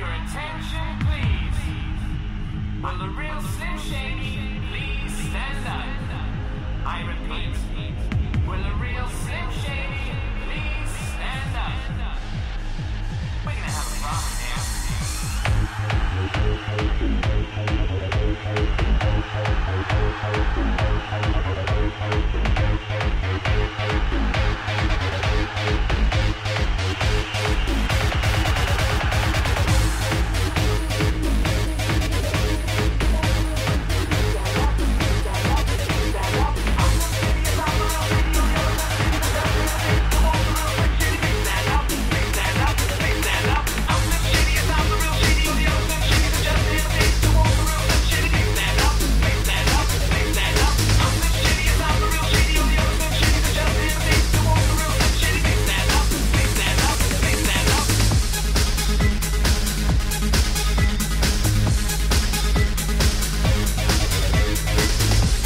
your attention, please? Will the real Slim Shady please stand up? I repeat, will the real Slim Shady please stand up? We're gonna have a problem here.